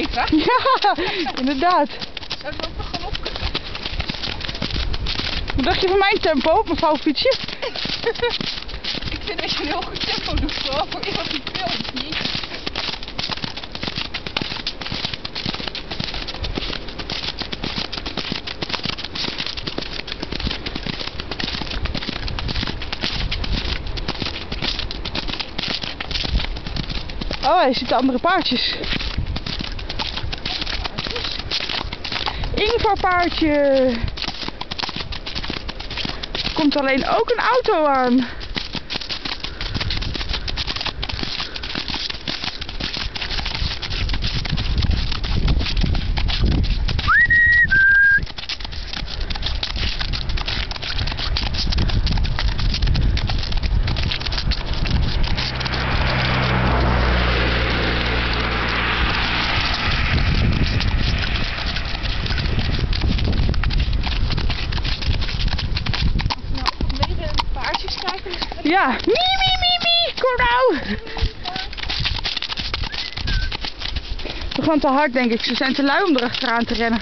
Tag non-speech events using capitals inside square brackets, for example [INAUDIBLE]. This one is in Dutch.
[LAUGHS] Ja, inderdaad. Zou ik ook kunnen? Wat dacht je van mijn tempo op mijn vouwfietsje? [LAUGHS] Ik vind dat je een heel goed tempo doet, vooral voor iemand die filmt. Niet. Oh, hij ziet de andere paardjes. Ingvarpaardje. Komt alleen ook een auto aan. Ja, mie, mie, mie, mie, kom nou. We gaan te hard, denk ik. Ze zijn te lui om erachteraan te rennen.